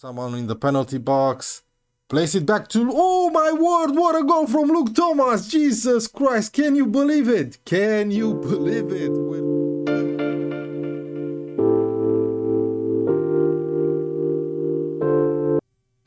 Someone in the penalty box. Place it back to. Oh my word, what a goal from Luke Thomas! Jesus Christ, can you believe it? Can you believe it?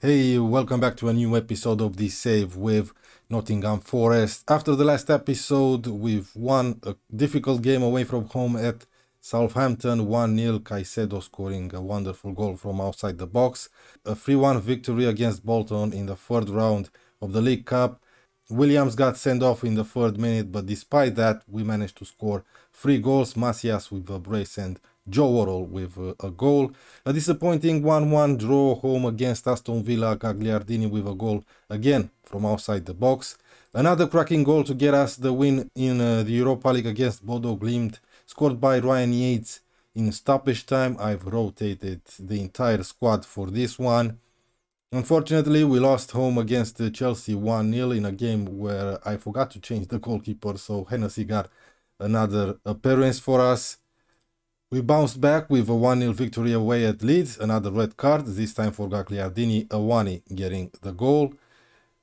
Hey, welcome back to a new episode of the Save with Nottingham Forest. After the last episode, we've won a difficult game away from home at Southampton 1-0, Caicedo scoring a wonderful goal from outside the box. A 3-1 victory against Bolton in the third round of the League Cup. Williams got sent off in the third minute, but despite that, we managed to score three goals. Macias with a brace and Joe Worrall with a, a goal. A disappointing 1-1 draw home against Aston Villa. Gagliardini with a goal again from outside the box. Another cracking goal to get us the win in uh, the Europa League against Bodo Glimt scored by Ryan Yates in stoppage time. I've rotated the entire squad for this one. Unfortunately, we lost home against Chelsea 1-0 in a game where I forgot to change the goalkeeper, so Hennessy got another appearance for us. We bounced back with a 1-0 victory away at Leeds, another red card, this time for Gagliardini, Awani getting the goal.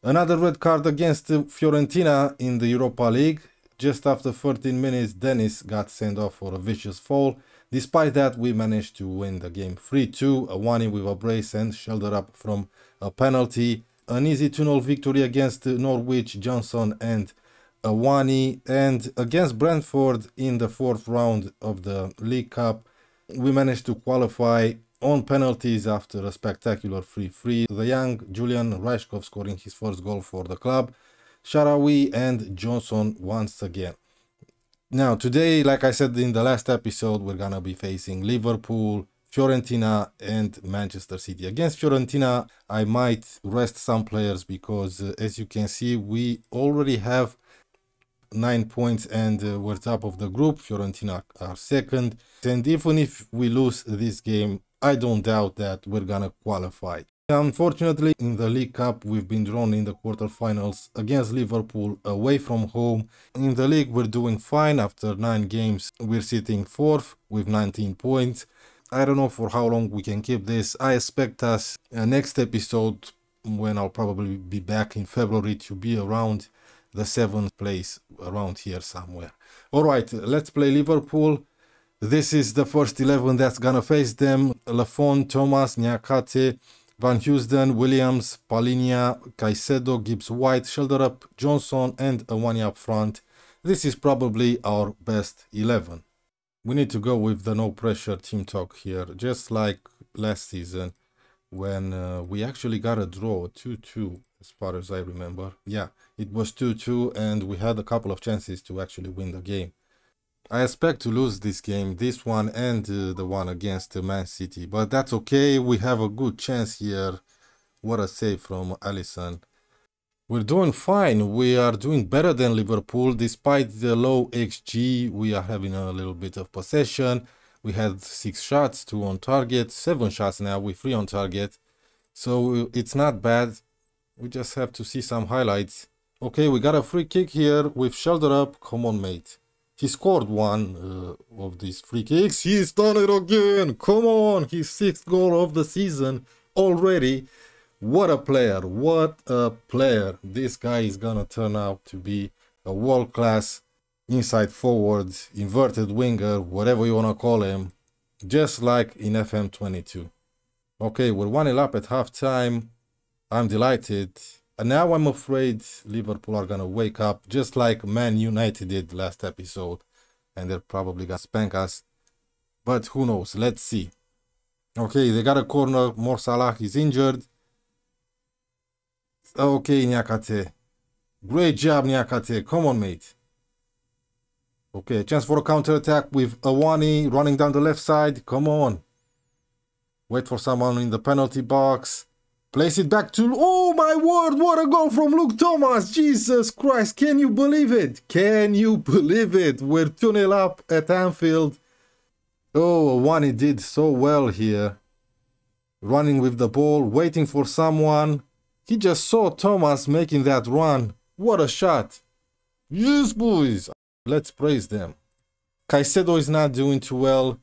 Another red card against Fiorentina in the Europa League. Just after 13 minutes, Dennis got sent off for a vicious fall. Despite that, we managed to win the game 3-2, Awani with a brace and Schjelderup from a penalty. An easy 2-0 victory against Norwich, Johnson and Awani. And against Brentford in the fourth round of the League Cup, we managed to qualify on penalties after a spectacular 3-3. The young Julian Rijkhoff scoring his first goal for the club. Shaarawy and Johnson once again. Now, today, like I said in the last episode, we're gonna be facing Liverpool, Fiorentina, and Manchester City. Against Fiorentina, I might rest some players because, uh, as you can see, we already have nine points and uh, we're top of the group. Fiorentina are second. And even if we lose this game, I don't doubt that we're gonna qualify. Unfortunately, in the League Cup, we've been drawn in the quarterfinals against Liverpool away from home. In the league, we're doing fine. After 9 games, we're sitting 4th with 19 points. I don't know for how long we can keep this. I expect us uh, next episode, when I'll probably be back in February, to be around the 7th place, around here somewhere. Alright, let's play Liverpool. This is the first 11 that's gonna face them. Lafont, Thomas, Niakate, Van Heusden, Williams, Palhinha, Caicedo, Gibbs White, Schjelderup, Johnson and Awani up front. This is probably our best 11. We need to go with the no pressure team talk here, just like last season when uh, we actually got a draw 2-2 as far as I remember. Yeah, it was 2-2 and we had a couple of chances to actually win the game. I expect to lose this game, this one and uh, the one against uh, Man City. But that's okay, we have a good chance here. What a save from Alisson. We're doing fine, we are doing better than Liverpool. Despite the low XG, we are having a little bit of possession. We had 6 shots, 2 on target, 7 shots now with 3 on target. So it's not bad. We just have to see some highlights. Okay, we got a free kick here with Schjelderup. Come on, mate. He scored one uh, of these free kicks. He's done it again. Come on. His sixth goal of the season already. What a player. What a player. This guy is going to turn out to be a world-class inside forward, inverted winger, whatever you want to call him. Just like in FM22. Okay, we're 1-0 up at halftime. I'm delighted. And now I'm afraid Liverpool are gonna wake up just like Man United did last episode. And they're probably gonna spank us. But who knows? Let's see. Okay, they got a corner. Mo Salah is injured. Okay, Niakate. Great job, Niakate. Come on, mate. Okay, chance for a counter attack with Awani running down the left side. Come on. Wait for someone in the penalty box. Place it back to... Oh my word, what a goal from Luke Thomas! Jesus Christ, can you believe it? Can you believe it? We're 2-0 up at Anfield. Oh, Wani did so well here. Running with the ball, waiting for someone. He just saw Thomas making that run. What a shot. Yes, boys. Let's praise them. Caicedo is not doing too well.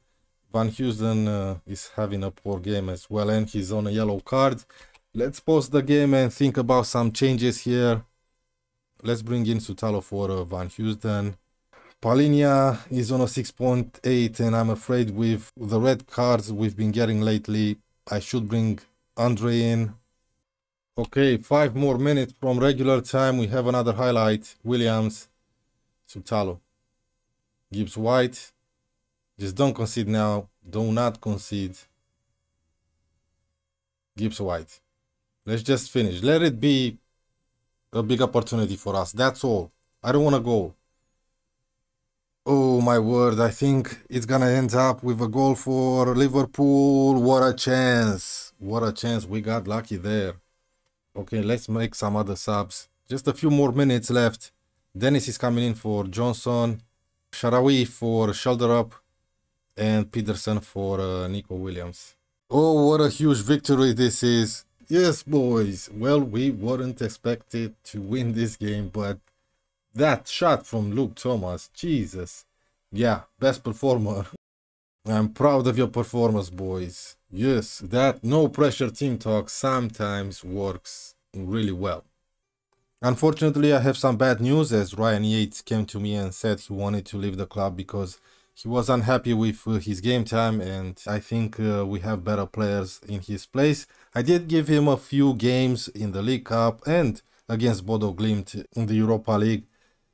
Van Heusden uh, is having a poor game as well and he's on a yellow card. Let's pause the game and think about some changes here. Let's bring in Sutalo for uh, Van Heusden. Palhinha is on a 6.8 and I'm afraid with the red cards we've been getting lately, I should bring Andre in. Okay, five more minutes from regular time. We have another highlight. Williams, Sutalo, Gibbs White. Just don't concede now. Do not concede. Gibbs White. Let's just finish. Let it be a big opportunity for us. That's all. I don't want a goal. Oh my word, I think it's gonna end up with a goal for Liverpool. What a chance. What a chance. We got lucky there. Okay, let's make some other subs. Just a few more minutes left. Dennis is coming in for Johnson. Shaarawy for Schjelderup. And Pedersen for uh, Neco Williams. Oh, what a huge victory this is. Yes, boys. Well, we weren't expected to win this game, but that shot from Luke Thomas, Jesus. Yeah, best performer. I'm proud of your performance, boys. Yes, that no pressure team talk sometimes works really well. Unfortunately, I have some bad news as Ryan Yates came to me and said he wanted to leave the club because he was unhappy with uh, his game time and I think uh, we have better players in his place. I did give him a few games in the League Cup and against Bodo Glimt in the Europa League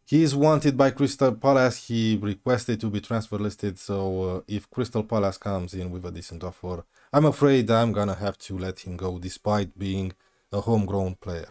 he is wanted by Crystal Palace. He requested to be transfer listed. So uh, if Crystal Palace comes in with a decent offer, I'm afraid I'm gonna have to let him go despite being a homegrown player.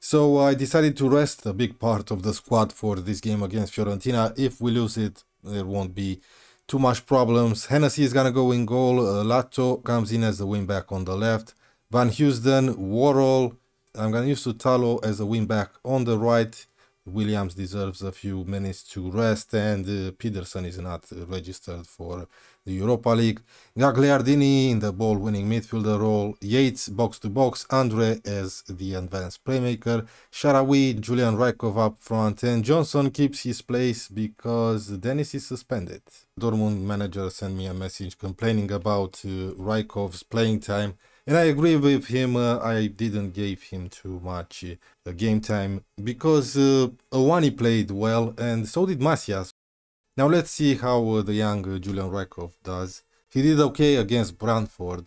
So I decided to rest a big part of the squad for this game against Fiorentina. If we lose it, there won't be too much problems. Hennessy is gonna go in goal. Uh, Lato comes in as the wingback on the left. Van Heusden, Worrall. I'm gonna use Sutalo as a wingback on the right. Williams deserves a few minutes to rest and uh, Pedersen is not registered for the Europa League. Gagliardini in the ball-winning midfielder role, Yates box-to-box, Andre as the advanced playmaker, Shaarawy, Julian Rijkhoff up front and Johnson keeps his place because Dennis is suspended. Dortmund manager sent me a message complaining about uh, Rijkhoff's playing time and I agree with him, uh, I didn't give him too much uh, game time because uh, Awani played well and so did Macias. Now let's see how uh, the young uh, Julian Rijkhoff does. He did okay against Brentford.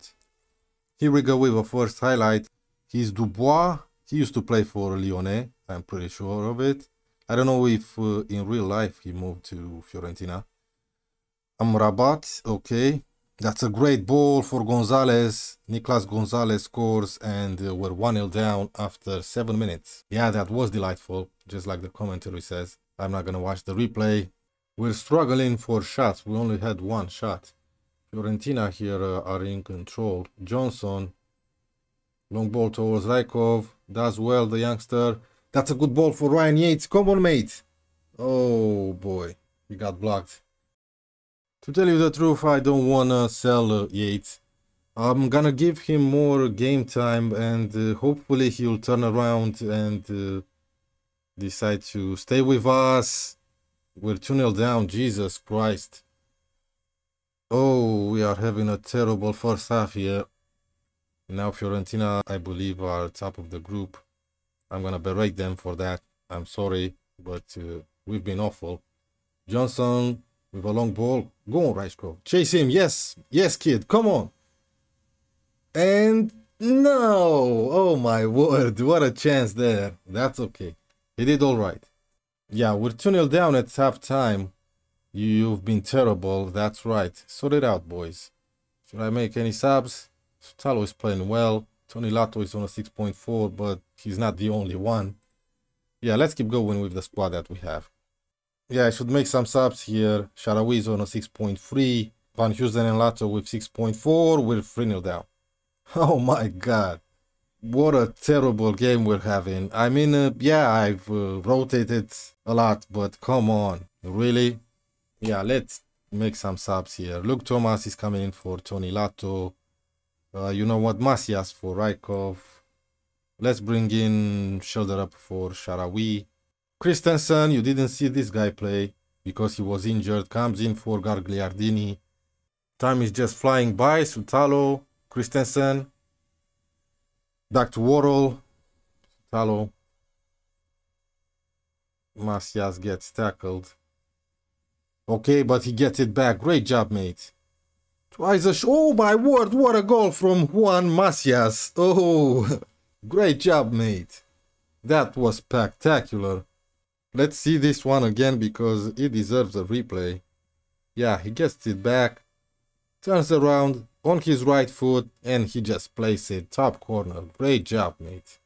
Here we go with a first highlight. He's Dubois. He used to play for Lyonnais, I'm pretty sure of it. I don't know if uh, in real life he moved to Fiorentina. Amrabat, okay. That's a great ball for Gonzalez. Nicolás Gonzalez scores and uh, we're 1-0 down after 7 minutes. Yeah, that was delightful, just like the commentary says. I'm not gonna watch the replay. We're struggling for shots. We only had one shot. Fiorentina here uh, are in control. Johnson. Long ball towards Rijkhoff. Does well, the youngster. That's a good ball for Ryan Yates. Come on, mate. Oh, boy. He got blocked. To tell you the truth, I don't wanna sell uh, Yates. I'm gonna give him more game time and uh, hopefully he'll turn around and uh, decide to stay with us. We're 2-0 down, Jesus Christ. Oh, we are having a terrible first half here. Now Fiorentina, I believe, are top of the group. I'm gonna berate them for that. I'm sorry, but uh, we've been awful. Johnson with a long ball. Go on, Rajko. Chase him. Yes. Yes, kid. Come on. And no. Oh, my word. What a chance there. That's okay. He did all right. Yeah, we're 2-0 down at half time. You've been terrible. That's right. Sort it out, boys. Should I make any subs? Talo is playing well. Toni Lato is on a 6.4, but he's not the only one. Yeah, let's keep going with the squad that we have. Yeah, I should make some subs here. Shaarawy is on a 6.3. Van Heusden and Lato with 6.4. We're 3 0 down. Oh my god. What a terrible game we're having. I mean, uh, yeah, I've uh, rotated a lot, but come on. Really? Yeah, let's make some subs here. Luke Thomas is coming in for Toni Lato. Uh, you know what? Macias for Rijkhoff. Let's bring in Schjelderup for Shaarawy. Christensen, you didn't see this guy play because he was injured, comes in for Gagliardini. Time is just flying by. Sutalo, Christensen. Back to Worrall. Sutalo. Macias gets tackled. Okay, but he gets it back. Great job, mate. Twice a Oh my word, what a goal from Juan Macias. Oh, great job, mate. That was spectacular. Let's see this one again because it deserves a replay. Yeah, he gets it back, turns around on his right foot, and he just plays it top corner. Great job, mate.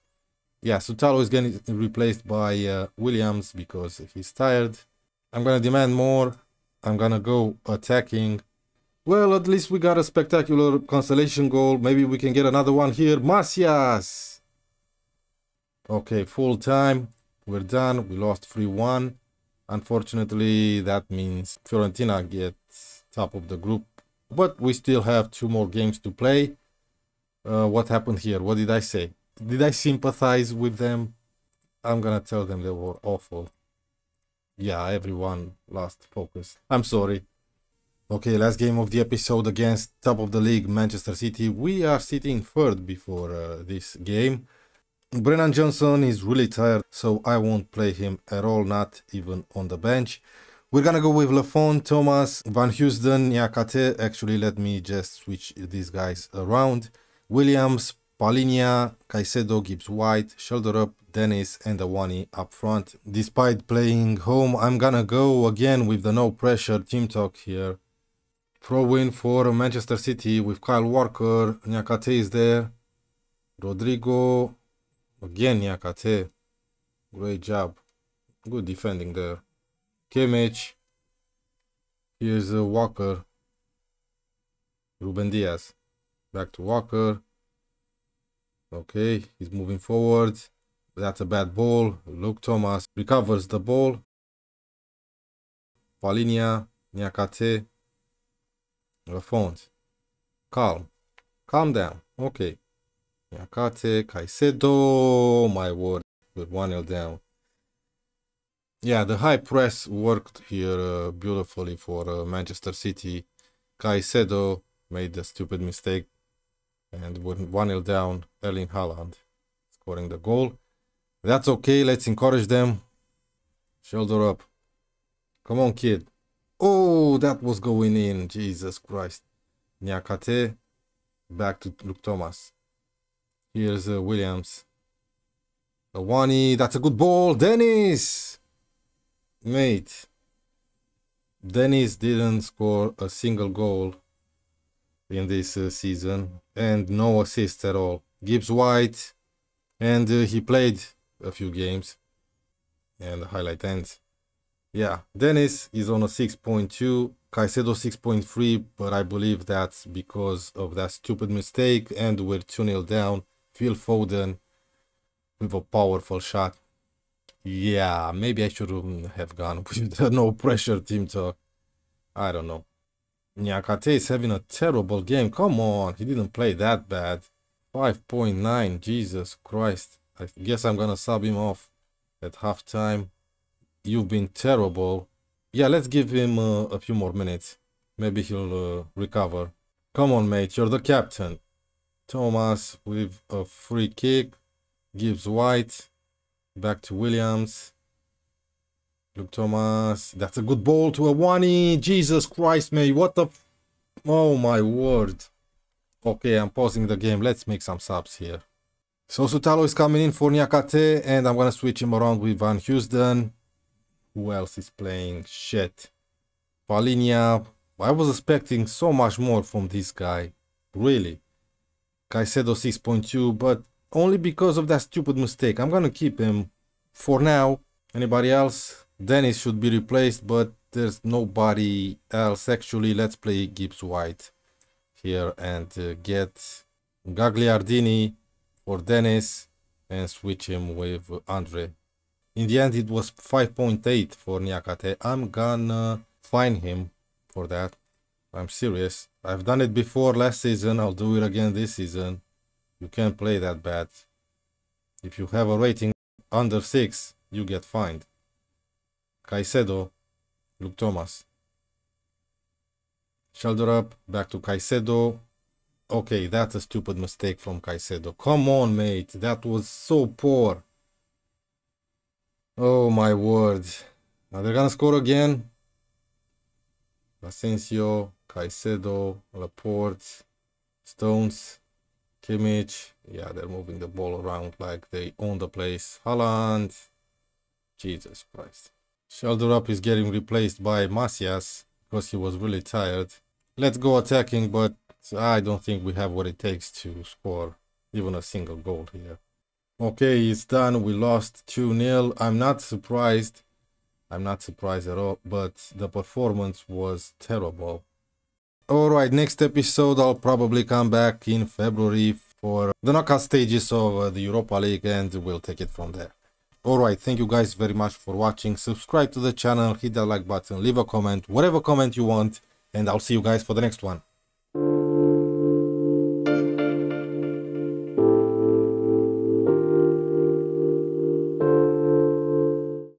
Yeah, Sutalo is getting replaced by uh, Williams because he's tired. I'm gonna demand more. I'm gonna go attacking. Well, at least we got a spectacular consolation goal. Maybe we can get another one here. Macias! Okay, full time. We're done. We lost 3-1. Unfortunately, that means Fiorentina gets top of the group. But we still have two more games to play. Uh, what happened here? What did I say? Did I sympathize with them? I'm gonna tell them they were awful. Yeah, everyone lost focus. I'm sorry. Okay, last game of the episode against top of the league Manchester City. We are sitting third before uh, this game. Brennan Johnson is really tired, so I won't play him at all, not even on the bench. We're gonna go with Lafont, Thomas, Van Heusden, Niakate. Actually, let me just switch these guys around. Williams, Palhinha, Caicedo, Gibbs White, Schjelderup, Dennis and Awani up front. Despite playing home, I'm gonna go again with the no pressure team talk here. Throw in for Manchester City with Kyle Walker, Niakate is there. Rodrigo, again Niakate. Great job. Good defending there. Kimmich. Here's uh, Walker. Ruben Dias. Back to Walker. Okay, he's moving forward. That's a bad ball. Luke Thomas recovers the ball. Palhinha, Niakate, Lafont. Calm. Calm down. Okay. Niakate, Caicedo. My word. With 1 0 down. Yeah, the high press worked here uh, beautifully for uh, Manchester City. Caicedo made a stupid mistake and with 1 0 down, Erling Haaland scoring the goal. That's okay, let's encourage them. Schjelderup. Come on, kid. Oh, that was going in. Jesus Christ. Niakate. Back to Luke Thomas. Here's uh, Williams. Awani, that's a good ball. Dennis! Mate. Dennis didn't score a single goal in this uh, season and no assists at all. Gibbs White, and uh, he played a few games. And the highlight ends. Yeah, Dennis is on a 6.2, Caicedo 6.3, but I believe that's because of that stupid mistake and we're 2 0 down. Phil Foden with a powerful shot. Yeah, maybe I should have gone with the no pressure team talk. I don't know. Niakate is having a terrible game. Come on, he didn't play that bad. 5.9, Jesus Christ. I guess I'm gonna sub him off at halftime. You've been terrible. Yeah, let's give him uh, a few more minutes. Maybe he'll uh, recover. Come on, mate, you're the captain. Thomas with a free kick. Gibbs White. Back to Williams. Luke Thomas. That's a good ball to Awani. Jesus Christ, mate. What the... oh, my word. Okay, I'm pausing the game. Let's make some subs here. So Sutalo is coming in for Niakate. and I'm gonna switch him around with Van Heusden. Who else is playing? Shit. Palhinha. I was expecting so much more from this guy. Really. Caicedo 6.2, but only because of that stupid mistake. I'm gonna keep him for now. Anybody else? Dennis should be replaced, but there's nobody else. Actually, let's play Gibbs White here and uh, get Gagliardini for Dennis and switch him with Andre. In the end, it was 5.8 for Niakate. I'm gonna fine him for that. I'm serious. I've done it before last season. I'll do it again this season. You can't play that bad. If you have a rating under 6, you get fined. Caicedo, Luke Thomas. Schjelderup, back to Caicedo. Okay, that's a stupid mistake from Caicedo. Come on, mate. That was so poor. Oh my word. Are they gonna score again? Asensio, Caicedo, Laporte, Stones, Kimmich. Yeah, they're moving the ball around like they own the place. Haaland. Jesus Christ. Schjelderup is getting replaced by Macias because he was really tired. Let's go attacking, but I don't think we have what it takes to score even a single goal here. Okay, it's done. We lost 2-0. I'm not surprised. I'm not surprised at all, but the performance was terrible. Alright, next episode I'll probably come back in February for the knockout stages of uh, the Europa League and we'll take it from there. Alright, thank you guys very much for watching. Subscribe to the channel, hit that like button, leave a comment, whatever comment you want, and I'll see you guys for the next one.